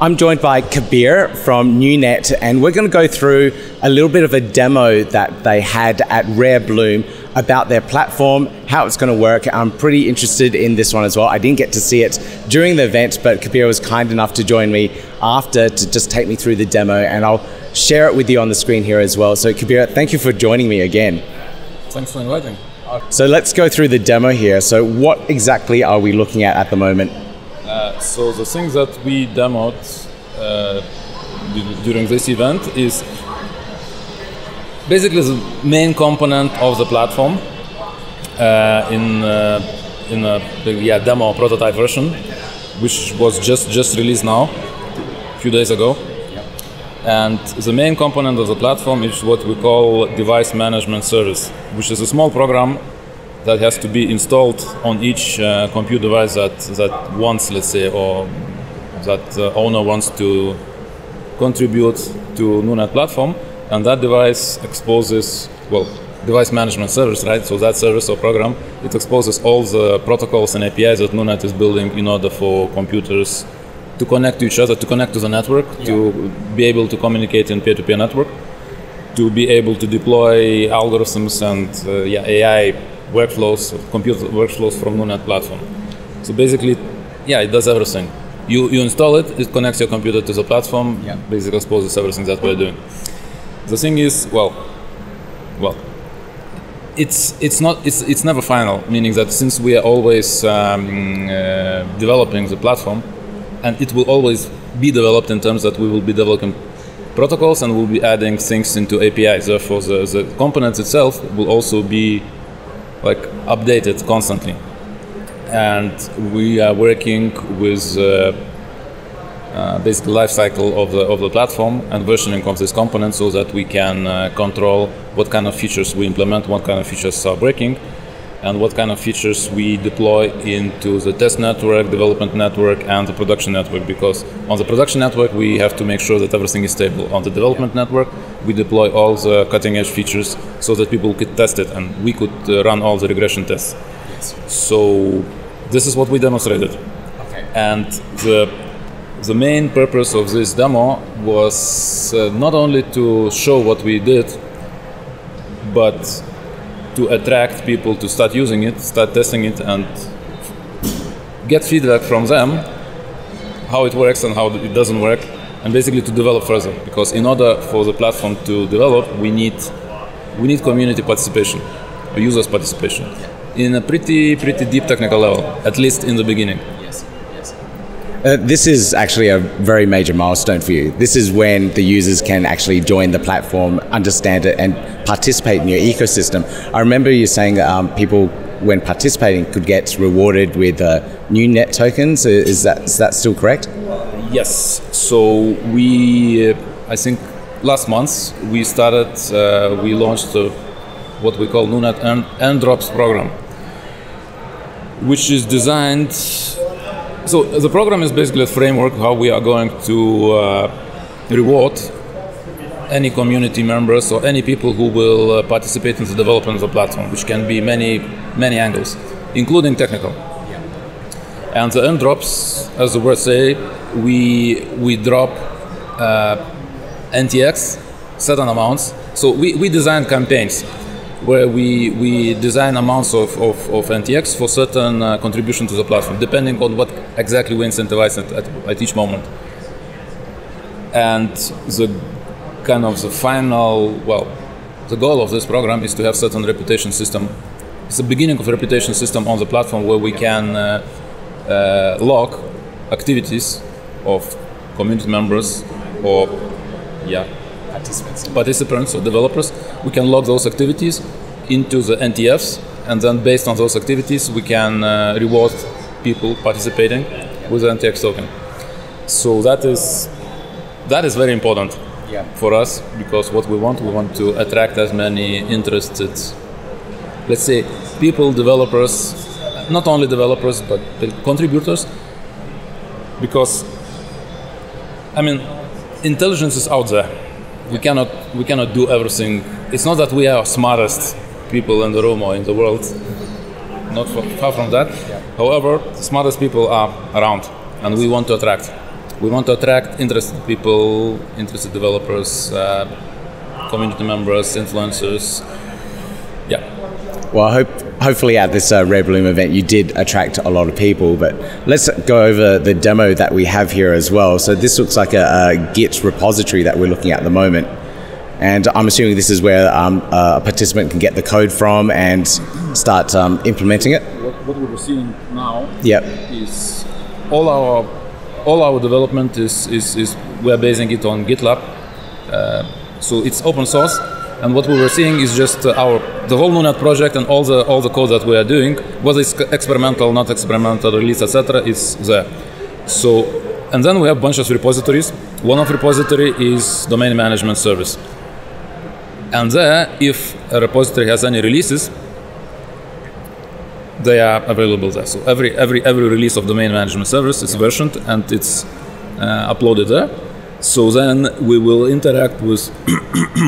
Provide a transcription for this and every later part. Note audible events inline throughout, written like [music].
I'm joined by Kabir from NuNet, and we're going to go through a little bit of a demo that they had at Rare Bloom about their platform, how it's going to work. I'm pretty interested in this one as well. I didn't get to see it during the event, but Kabir was kind enough to join me after to just take me through the demo, and I'll share it with you on the screen here as well. So, Kabir, thank you for joining me again. Thanks for inviting. So, let's go through the demo here. So, what exactly are we looking at at the moment? So, the thing that we demoed uh, during this event is basically the main component of the platform uh, in uh, in a yeah demo prototype version, which was just just released now, a few days ago. And the main component of the platform is what we call device management service, which is a small program that has to be installed on each uh, compute device that that wants, let's say, or that the owner wants to contribute to NuNet platform, and that device exposes well device management service, right? So that service or program it exposes all the protocols and APIs that NuNet is building in order for computers to connect to each other, to connect to the network, yeah. to be able to communicate in peer-to-peer network, to be able to deploy algorithms and uh, yeah, AI workflows, computer workflows from NuNet platform. So basically, yeah, it does everything. You, you install it, it connects your computer to the platform, yeah. basically exposes everything that we're doing. The thing is, well, well, it's it's not it's it's never final. Meaning that since we are always um, uh, developing the platform, and it will always be developed in terms that we will be developing protocols and we'll be adding things into APIs. Therefore, the, the components itself will also be like updated constantly. And we are working with uh, uh, basic life cycle of the, of the platform and versioning of this component so that we can uh, control what kind of features we implement, what kind of features are breaking, and what kind of features we deploy into the test network, development network, and the production network. Because on the production network, we have to make sure that everything is stable. On the development network, we deploy all the cutting edge features so that people could test it and we could uh, run all the regression tests. Yes. So, this is what we demonstrated. Okay. And the the main purpose of this demo was uh, not only to show what we did, but to attract people to start using it, start testing it, and get feedback from them how it works and how it doesn't work, and basically to develop further. Because in order for the platform to develop, we need we need community participation, users participation, in a pretty pretty deep technical level, at least in the beginning. Uh, this is actually a very major milestone for you. This is when the users can actually join the platform, understand it, and participate in your ecosystem. I remember you saying um, people, when participating, could get rewarded with uh, NuNet tokens. Is that is that still correct? Yes. So we, uh, I think, last month we started. Uh, we launched what we call NuNet Drops program, which is designed so the program is basically a framework how we are going to uh, reward any community members or any people who will uh, participate in the development of the platform, which can be many many angles, including technical. Yeah. And the end drops, as the word say, we we drop uh, NTX certain amounts. So we, we design campaigns where we, we design amounts of, of, of NTX for certain uh, contribution to the platform, depending on what exactly we incentivize at, at, each moment. And the kind of the final, well, the goal of this program is to have certain reputation system. It's the beginning of a reputation system on the platform where we can uh, uh, log activities of community members or yeah participants. Participants or developers, we can log those activities into the NTFs, and then based on those activities, we can uh, reward people participating with the NTX token. So that is that is very important yeah. for us because what we want, we want to attract as many interested, let's say, people, developers, not only developers but contributors, because I mean, intelligence is out there we cannot we cannot do everything. It's not that we are smartest people in the room or in the world. Not far from that. Yeah. However, the smartest people are around, and we want to attract. We want to attract interested people, interested developers, uh, community members, influencers. Yeah. Well, I hope hopefully at this uh, Rare Bloom event you did attract a lot of people. But let's go over the demo that we have here as well. So this looks like a, a Git repository that we're looking at the moment. And I'm assuming this is where um, a participant can get the code from and start um, implementing it. What, what we're seeing now Yep. is all our all our development is, is, is we're basing it on GitLab. Uh, so it's open source, and what we were seeing is just uh, our the whole Nunet project and all the all the code that we are doing, whether it's experimental, not experimental, release, etc., is there. So, and then we have a bunch of repositories. One of repository is domain management service, and there, if a repository has any releases, they are available there. So every every every release of domain management service is versioned and it's uh, uploaded there. So then we will interact with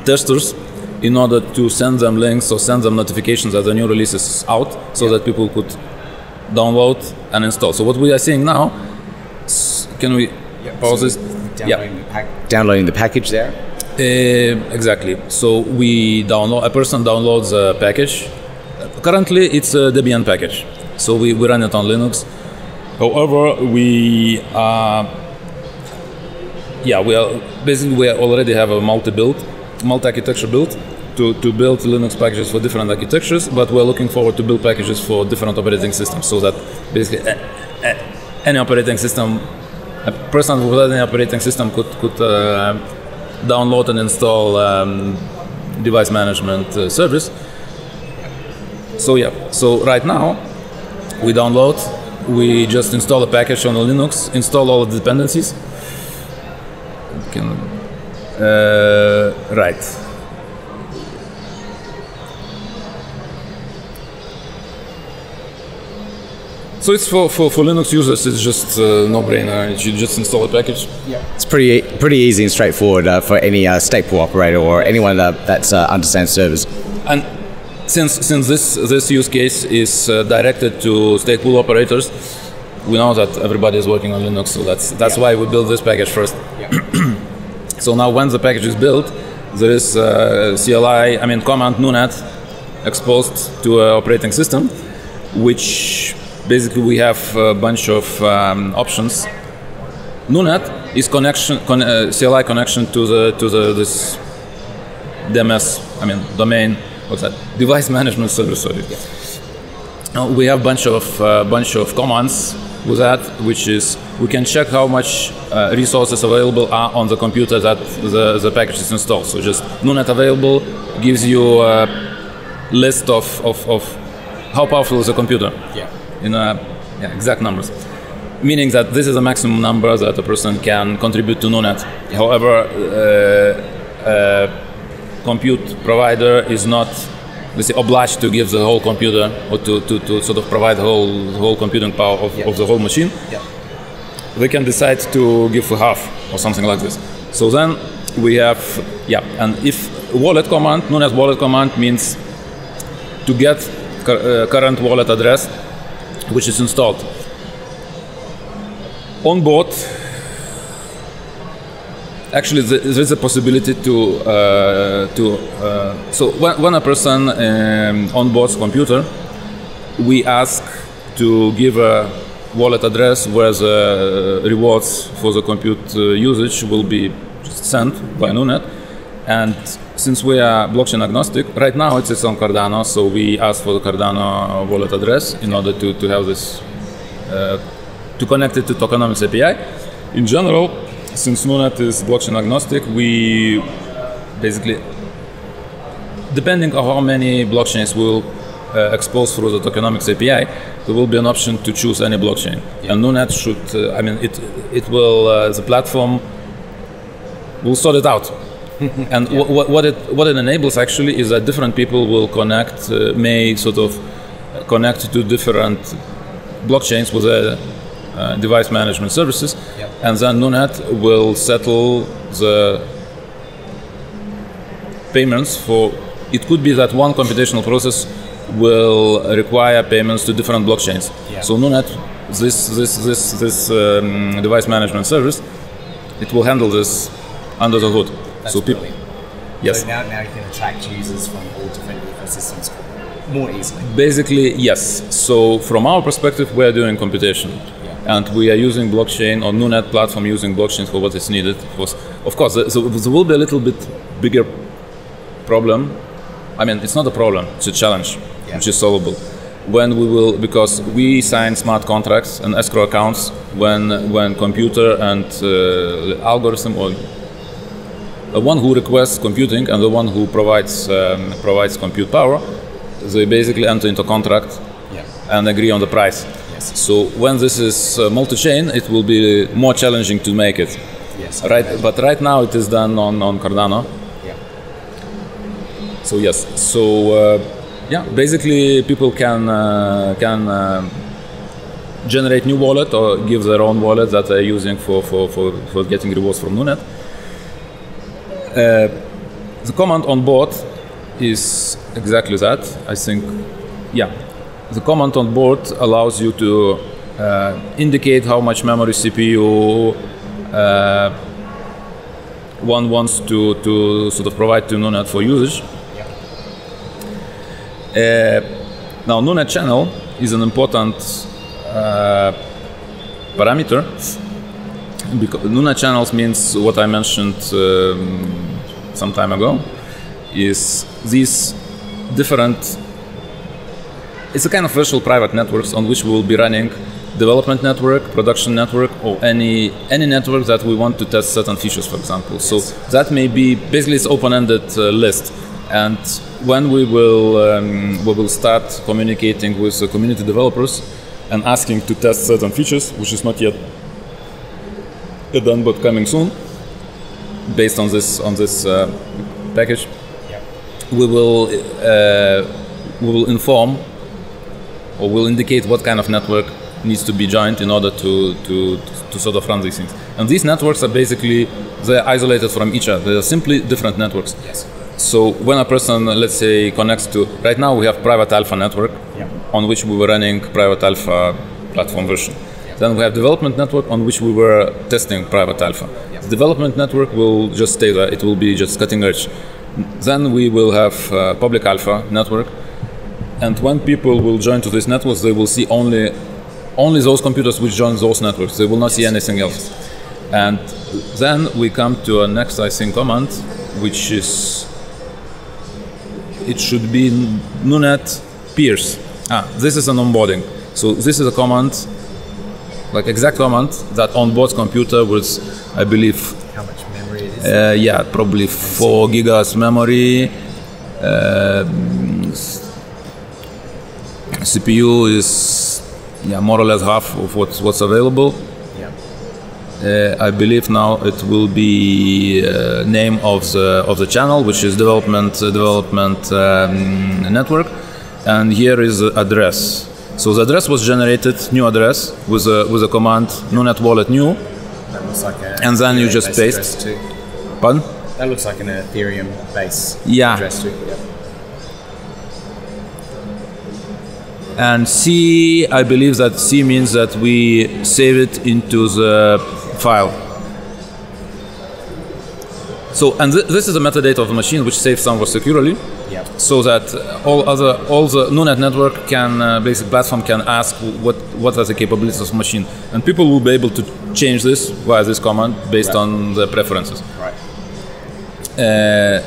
[clears throat] testers in order to send them links or send them notifications that the new release is out, so that people could download and install. So what we are seeing now, s- can we pause this? Downloading, the pack- downloading the package there. Uh, exactly. So we download a person downloads a package. Currently, it's a Debian package. So we, we run it on Linux. However, we uh, yeah we are basically we already have a multi-build, multi-architecture build to, to build Linux packages for different architectures. But we're looking forward to build packages for different operating systems, so that basically a, a, any operating system, a person with any operating system could could uh, download and install um, device management uh, service. So yeah, so right now we download, we just install a package on the Linux, install all the dependencies. Can, uh, right. So it's for, for, for Linux users, it's just uh, no-brainer. You just install a package. Yeah. It's pretty pretty easy and straightforward uh, for any uh, stake pool operator or anyone that that's, uh, understands servers. And since since this this use case is uh, directed to stake pool operators, we know that everybody is working on Linux, so that's that's why we built this package first. Yeah. [clears throat] so now when the package is built, there is uh, CLI, I mean command nunet exposed to an operating system, which basically we have a bunch of um, options. Nunet is connection con- uh, CLI connection to the to the this DMS, I mean domain, what's that? [laughs] Device management service. Sorry. Now, we have bunch of uh, bunch of commands with that, which is we can check how much uh, resources available are on the computer that the, the package is installed. So just Nunet available gives you a list of, of, of how powerful is the computer. Yeah. In a, yeah, exact numbers. Meaning that this is a maximum number that a person can contribute to Nunet. However, uh, uh, compute provider is not let's say obliged to give the whole computer or to, to, to sort of provide the whole whole computing power of, Yeah. of the whole machine Yeah. they can decide to give half or something like this so then we have yeah and if wallet command known as wallet command means to get uh, current wallet address which is installed. On board actually there is a possibility to uh, to uh, so when, a person um, onboards computer we ask to give a wallet address where the rewards for the compute uh, usage will be sent by Nunet and since we are blockchain agnostic right now it's it's on Cardano so we ask for the Cardano wallet address in order to, to have this uh, to connect it to tokenomics API. In general, since Nunet is blockchain agnostic, we basically, depending on how many blockchains will uh, expose through the tokenomics API, there will be an option to choose any blockchain. And Nunet should, uh, I mean, it it will uh, the platform will sort it out. [laughs] and wh- wh- what it what it enables actually is that different people will connect, uh, may sort of connect to different blockchains with the uh, device management services, Yep. and then Nunet will settle the payments for. It could be that one computational process will require payments to different blockchains. Yeah. So Nunet, this this this this um, device management service, it will handle this under the hood. That's so people, yes, So now, now you can attract users from all different ecosystems more easily. basically yes. So from our perspective, we are doing computation, and we are using blockchain or NuNet platform using blockchain for what is needed. Of course, of course, there, so there will be a little bit bigger problem. I mean, it's not a problem; it's a challenge, Yeah. which is solvable. When we will, because we sign smart contracts and escrow accounts when when computer and uh, algorithm or the one who requests computing and the one who provides um, provides compute power, they basically enter into contract Yeah. and agree on the price. Yes. So when this is uh, multi-chain, it will be more challenging to make it. Yes. Right, but right now it is done on, on Cardano. Yeah. So yes, so uh, yeah, basically people can uh, can uh, generate new wallet or give their own wallet that they're using for, for, for, for getting rewards from Nunet. Uh, the command on board is exactly that. I think, yeah, the command on board allows you to uh, indicate how much memory CPU uh, one wants to, to sort of provide to Nunet for usage. Uh, now, Nunet channel is an important uh, parameter because Nunet channels means what I mentioned um, some time ago is these different. It's a kind of virtual private networks on which we will be running development network, production network, or any any network that we want to test certain features, for example. So that may be basically it's open-ended uh, list, and when we will um, we will start communicating with the community developers and asking to test certain features, which is not yet done but coming soon, based on this on this uh, package, Yeah. we will uh, we will inform or will indicate what kind of network needs to be joined in order to, to, to sort of run these things. And these networks are basically they're isolated from each other. They're simply different networks. Yes. So when a person, let's say, connects to right now we have private alpha network Yeah. on which we were running private alpha platform version. Then we have development network on which we were testing private alpha. The development network will just stay there. It will be just cutting edge. Then we will have uh, public alpha network, and when people will join to these networks, they will see only only those computers which join those networks. They will not see anything else. And then we come to a next, I think, command, which is it should be nunet peers. Ah, this is an onboarding. So this is a command, like exact command that on board computer was, I believe, How much memory it is. uh, yeah, probably four gigas memory. Uh, CPU is yeah more or less half of what's what's available. yeah. Uh, I believe now it will be uh, name of the of the channel, which is development uh, development um, network, and here is the address. So the address was generated, new address with a with a command nunet wallet new. That looks like a And then you just paste. Pardon? That looks like an Ethereum base Yeah. address too. Yeah. And C, I believe that C means that we save it into the file. So, and th- this is the metadata of the machine which saves somewhere securely. So that all other, all the NuNet network can, uh, basic platform can ask what what are the capabilities of the machine, and people will be able to change this via this command based Right. on the preferences. Right. Uh,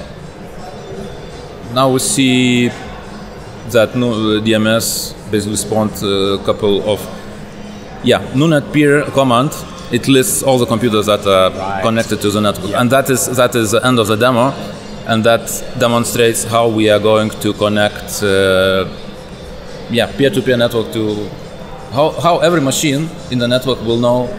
now we see that no, DMS basically spawned a couple of yeah nunet peer command. It lists all the computers that are Right. connected to the network, Yeah. and that is that is the end of the demo, and that demonstrates how we are going to connect uh, yeah peer-to-peer network to how how every machine in the network will know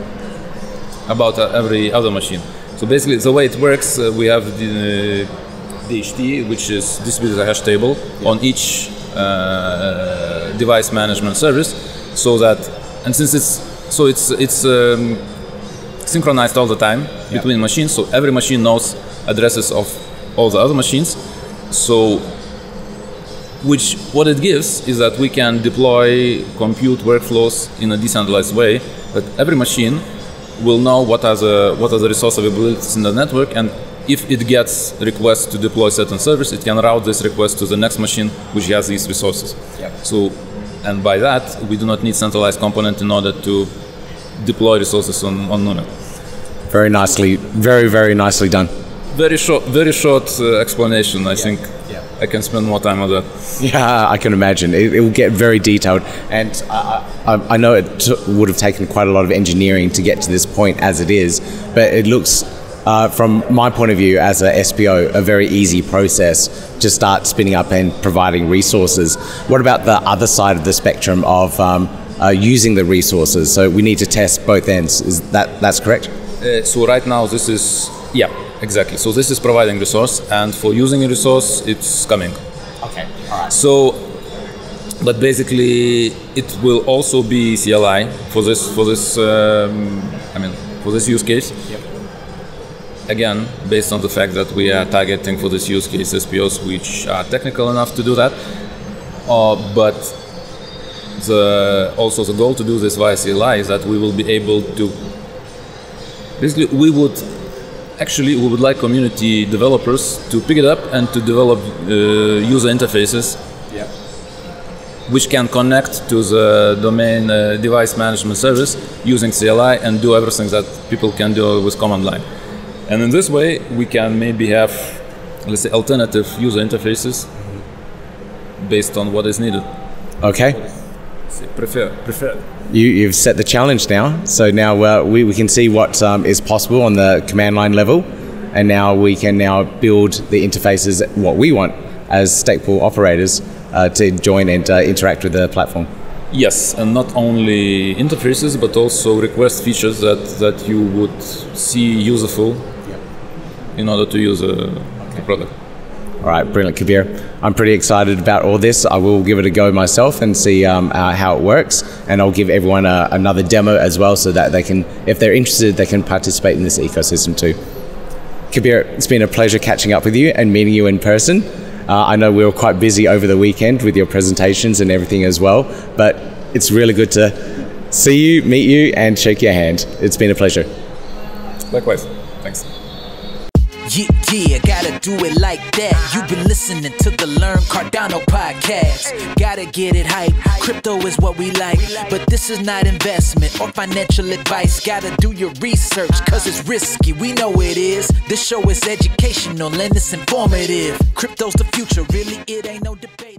about uh, every other machine. So basically, the way it works, uh, we have the uh, DHT, which is distributed hash table on each uh, device management service, so that and since it's so it's it's um, synchronized all the time between machines, so every machine knows addresses of all the other machines. So which what it gives is that we can deploy compute workflows in a decentralized way that every machine will know what are the what are the resource availabilities in the network, and if it gets requests to deploy certain service, it can route this request to the next machine which has these resources. Yep. So, and by that, we do not need centralized component in order to deploy resources on, on Nunet. Very nicely, very, very nicely done. Very short, very short uh, explanation. I think Yeah. I can spend more time on that. Yeah, I can imagine. It, it will get very detailed. And I, I, I know it t- would have taken quite a lot of engineering to get to this point as it is, but it looks, uh, from my point of view as a SPO, a very easy process to start spinning up and providing resources. What about the other side of the spectrum of um, uh, using the resources? So we need to test both ends. Is that that's correct? Uh, so right now this is yeah exactly. So this is providing resource, and for using a resource, it's coming. Okay. All right. So, but basically, it will also be CLI for this for this. Um, I mean, for this use case. Yep. Again, based on the fact that we are targeting for this use case SPOs which are technical enough to do that, uh, but the also the goal to do this via CLI is that we will be able to. Basically, we would actually we would like community developers to pick it up and to develop uh, user interfaces Yeah. which can connect to the domain uh, device management service using CLI and do everything that people can do with command line. And in this way, we can maybe have, let's say, alternative user interfaces based on what is needed. Okay. Prefer, prefer. You, you've set the challenge now. So now uh, we, we can see what um, is possible on the command line level. And now we can now build the interfaces what we want as stake pool operators uh, to join and uh, interact with the platform. Yes, and not only interfaces, but also request features that, that you would see useful in order to use a, the product. All right, brilliant, Kabir. I'm pretty excited about all this. I will give it a go myself and see um, uh, how it works, and I'll give everyone a, another demo as well, so that they can, if they're interested, they can participate in this ecosystem too. Kabir, it's been a pleasure catching up with you and meeting you in person. Uh, I know we were quite busy over the weekend with your presentations and everything as well, but it's really good to see you, meet you, and shake your hand. It's been a pleasure. Likewise. Thanks. Yeah, yeah, gotta do it like that. You've been listening to the Learn Cardano podcast. Gotta get it hype. Crypto is what we like, but this is not investment or financial advice. Gotta do your research, cause it's risky. We know it is. This show is educational and it's informative. Crypto's the future, really, it ain't no debate.